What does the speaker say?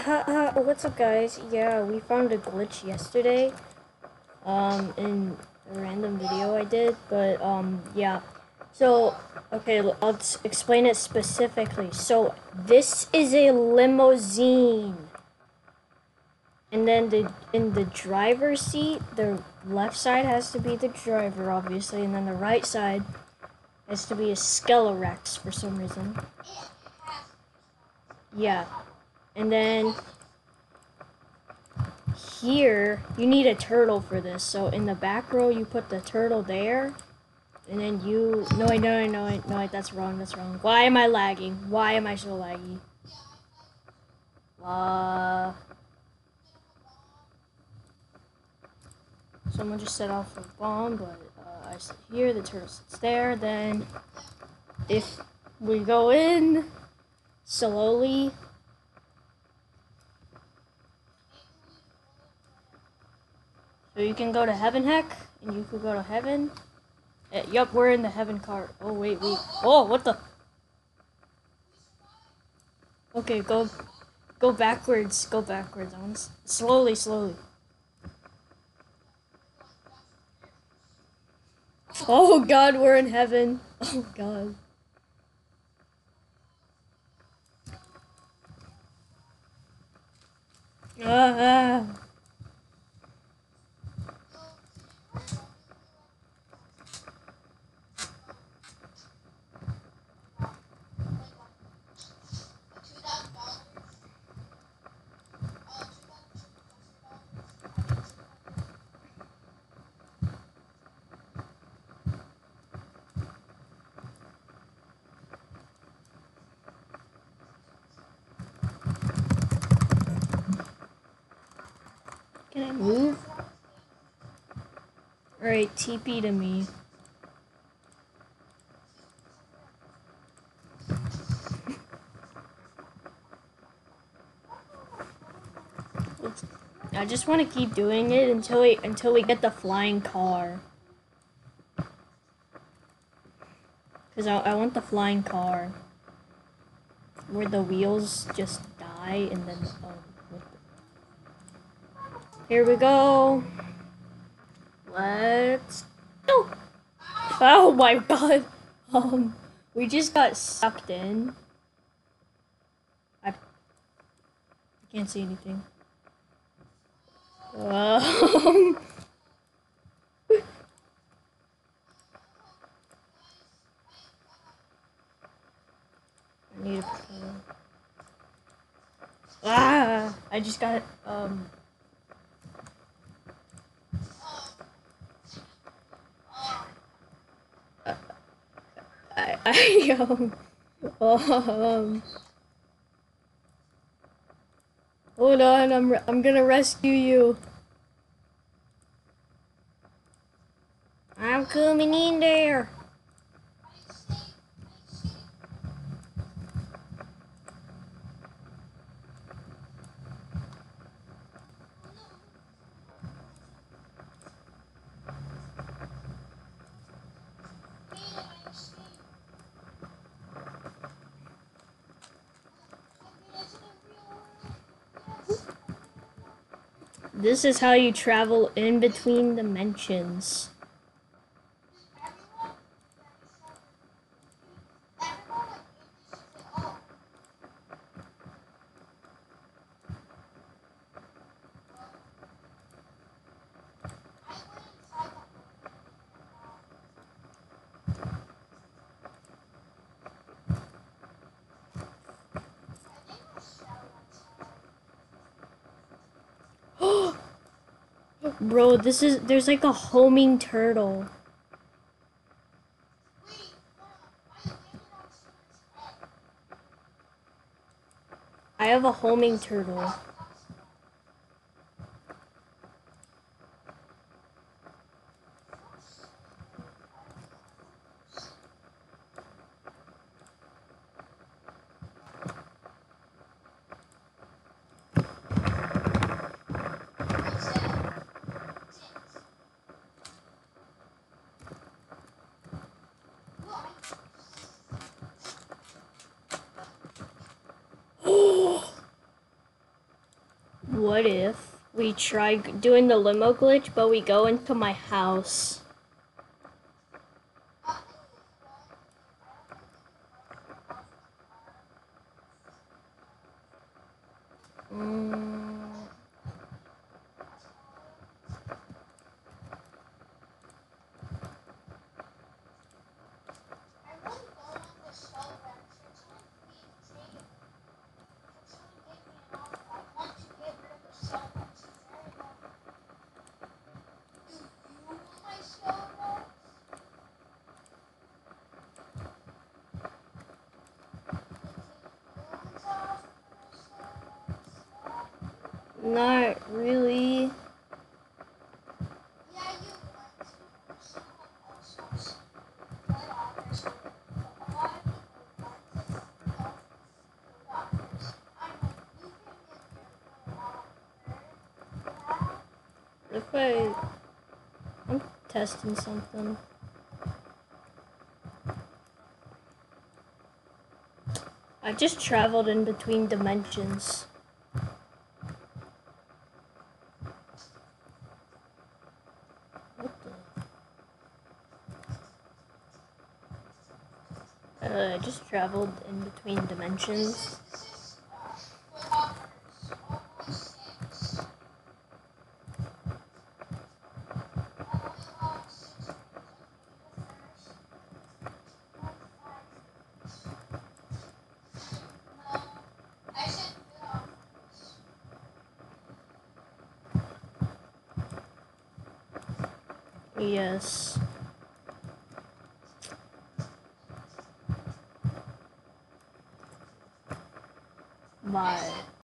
What's up, guys? Yeah, we found a glitch yesterday, um, in a random video I did, but, um, yeah. So, okay, I'll explain it specifically. So, this is a limousine. And then the in the driver's seat, the left side has to be the driver, obviously, and then the right side has to be a Skelerex for some reason. Yeah. And then here, you need a turtle for this. So in the back row, you put the turtle there. And then you. No, wait, no, no, no, no, wait, that's wrong, that's wrong. Why am I lagging? Why am I so laggy? Uh. Someone just set off a bomb, but uh, I sit here, the turtle sits there. Then, if we go in slowly, so you can go to heaven, heck, and you could go to heaven. Uh, yup, we're in the heaven cart. Oh wait, wait. Oh, what the? Okay, go, go backwards. Go backwards. I slowly, slowly. Oh God, we're in heaven. Oh God. Ah. Move? Alright, TP to me. I just want to keep doing it until we until we get the flying car. Cause I, I want the flying car, where the wheels just die and then with here we go. Let's go. Oh my god. Um, we just got sucked in. I, I can't see anything. Um, I need a. Uh, ah! I just got um. I, um, um hold on I'm I'm gonna rescue you. I'm coming in there this is how you travel in between dimensions bro this is there's like a homing turtle. I have a homing turtle what if we try doing the limo glitch, but we go into my house? Mm, not really. If I, I'm testing something. I just traveled in between dimensions. What the? Uh, I just traveled in between dimensions. Yes. 妈呀